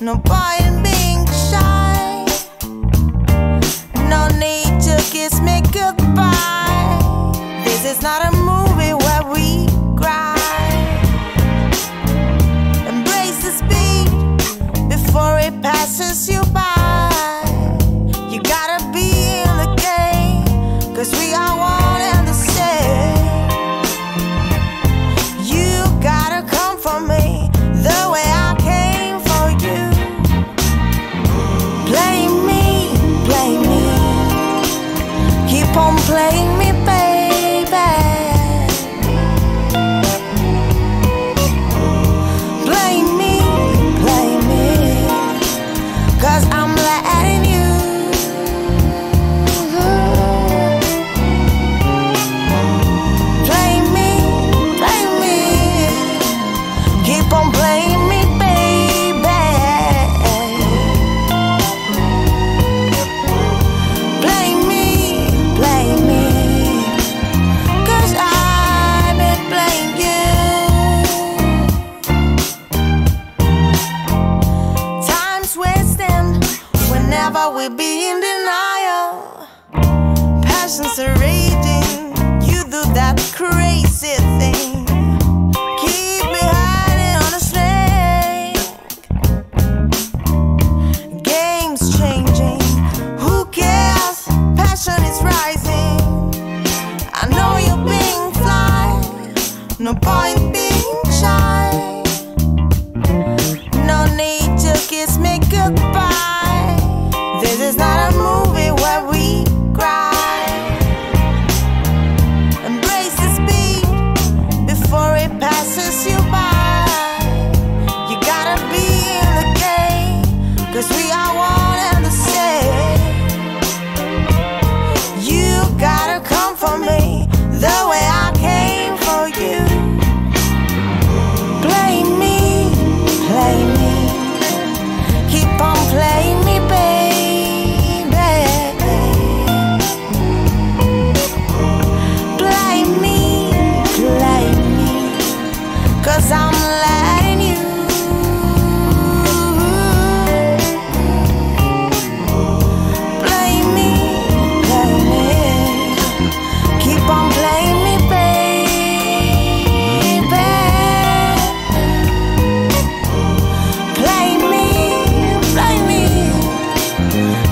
No point in being shy. No need to kiss me goodbye. This is not a never will be in denial. Passions are raging, you do that crazy thing.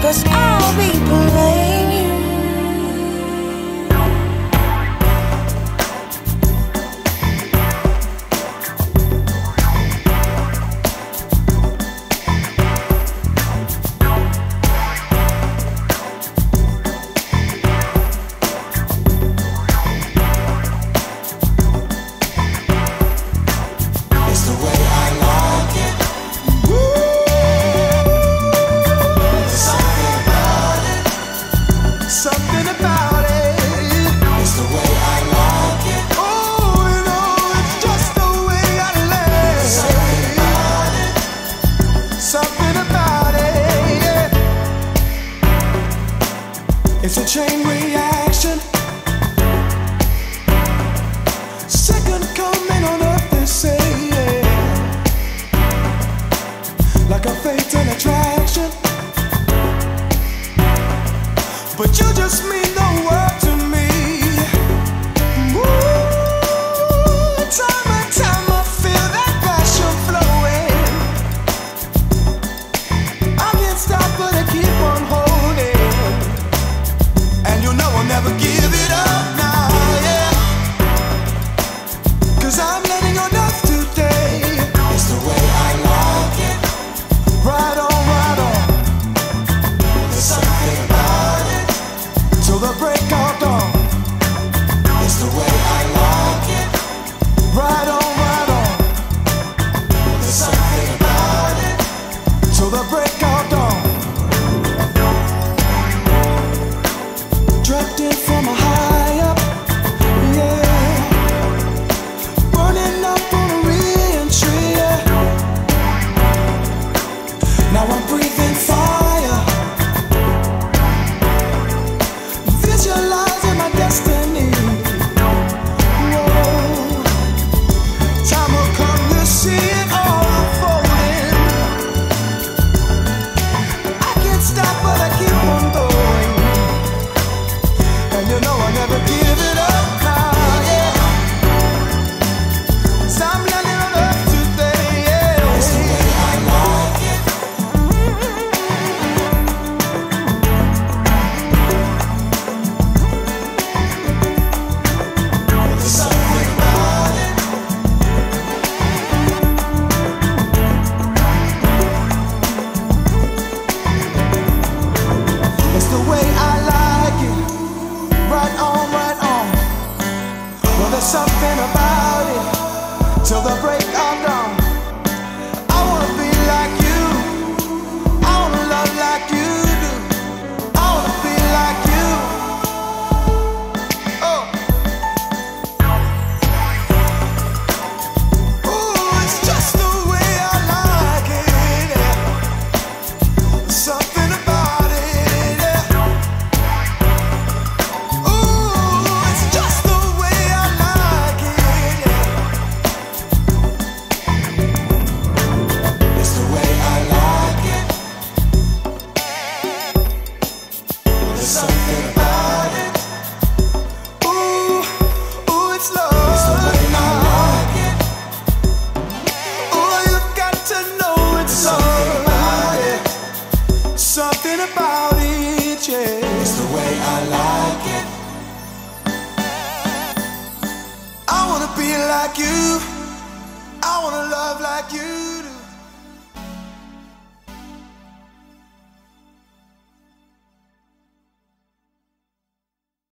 Cause I'll be playing. It's a chain reaction. Second coming on earth, they say. Like a attraction. But you just be like you. I wanna love like you.